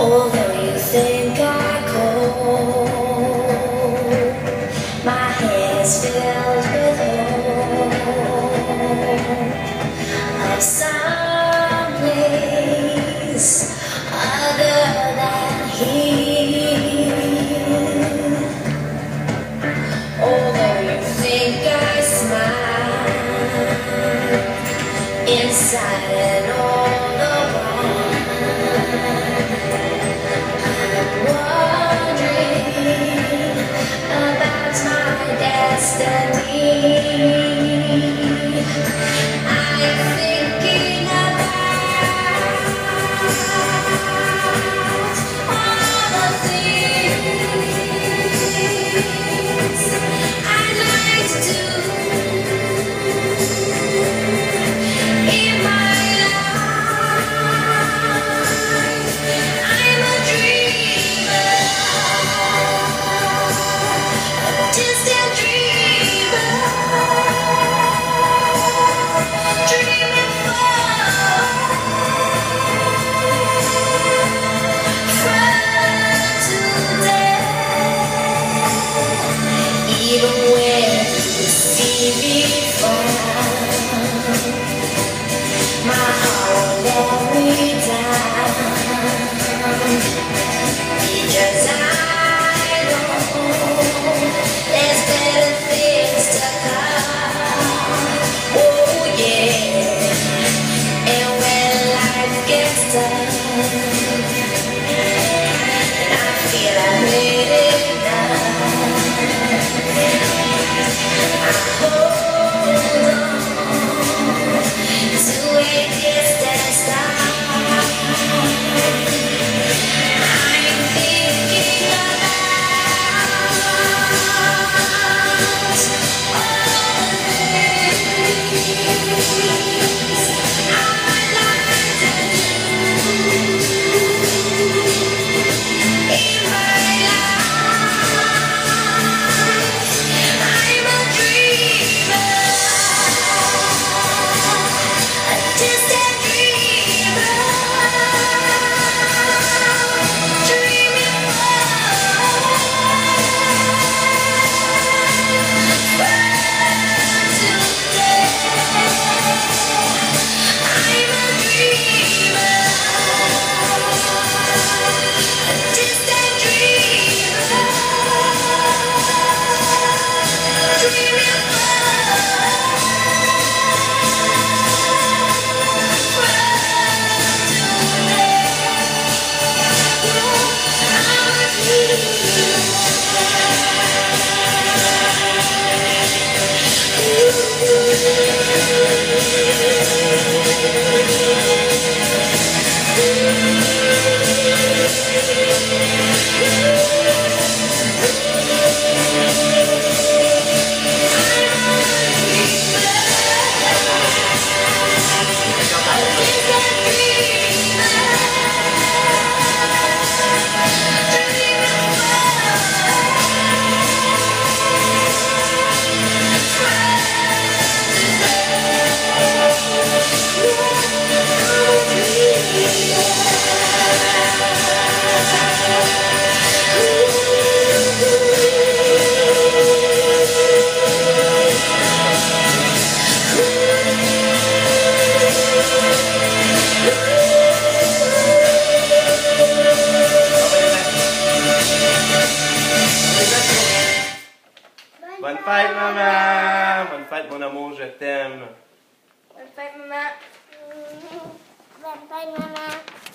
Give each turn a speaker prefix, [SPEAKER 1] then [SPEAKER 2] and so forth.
[SPEAKER 1] Although you think I cold, my head filled with hope other than here. Although you think I smile inside and all.
[SPEAKER 2] Bonne fête, maman! Bonne fête, mon amour, je t'aime!
[SPEAKER 3] Bonne fête, maman!
[SPEAKER 4] Bonne fête, maman!